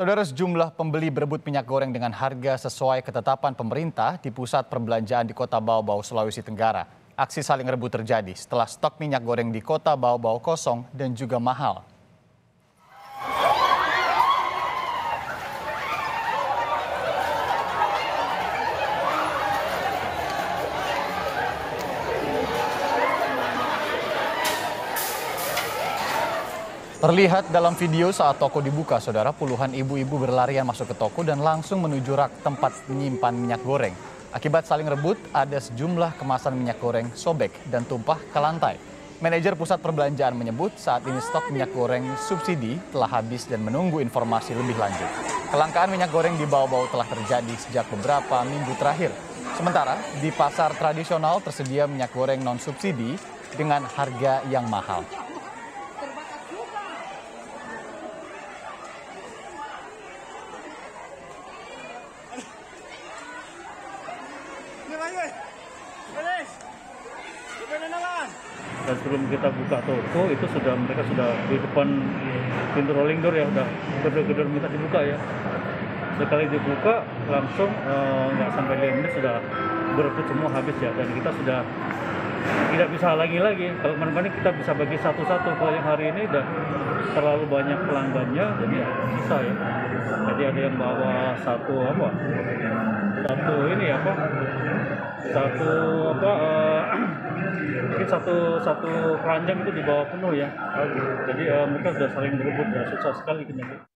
Saudara sejumlah pembeli berebut minyak goreng dengan harga sesuai ketetapan pemerintah di pusat perbelanjaan di Kota Bau-Bau, Sulawesi Tenggara. Aksi saling rebut terjadi setelah stok minyak goreng di Kota Bau-Bau kosong dan juga mahal. Terlihat dalam video saat toko dibuka, saudara puluhan ibu-ibu berlarian masuk ke toko dan langsung menuju rak tempat menyimpan minyak goreng. Akibat saling rebut, ada sejumlah kemasan minyak goreng sobek dan tumpah ke lantai. Manajer pusat perbelanjaan menyebut saat ini stok minyak goreng subsidi telah habis dan menunggu informasi lebih lanjut. Kelangkaan minyak goreng di bawah-bawah telah terjadi sejak beberapa minggu terakhir. Sementara di pasar tradisional tersedia minyak goreng non subsidi dengan harga yang mahal. Dan sebelum kita buka toko itu sudah mereka sudah di depan pintu rolling door ya udah gedor-gedor minta dibuka ya. Sekali dibuka langsung eh, nggak sampai lima menit sudah berebut semua habis ya. Dan kita sudah tidak bisa lagi lagi. Kalau kemarin kita bisa bagi satu-satu. Kalau yang hari ini udah terlalu banyak pelanggannya jadi ya bisa ya. Jadi ada yang bawa satu apa? Satu ini apa satu apa eh, mungkin satu satu keranjang itu dibawa penuh ya. Jadi eh, mereka sudah saling berebut ya susah sekali kita